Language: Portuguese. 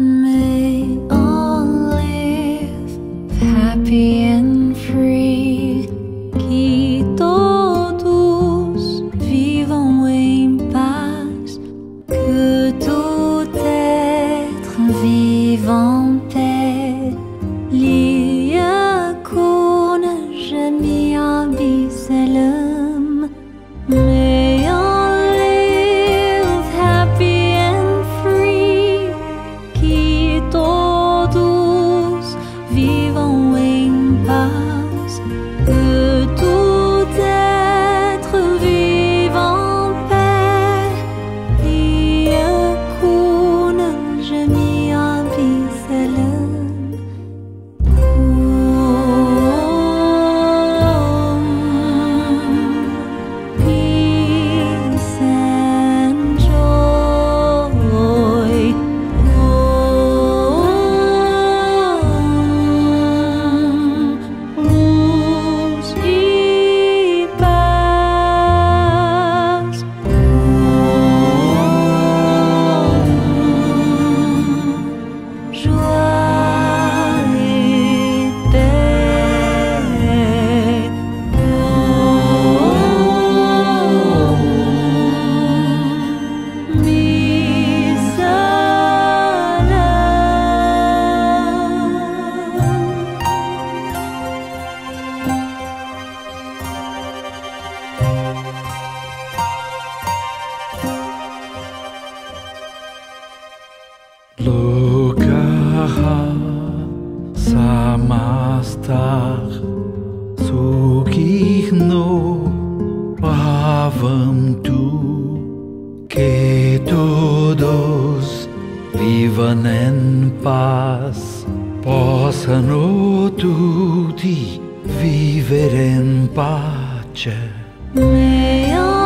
May all live happy and free. Que todos vivam em paz. Que. Mas zog ich noch Pavam tu que todos vivam em paz possam tutti viver em pace. Meu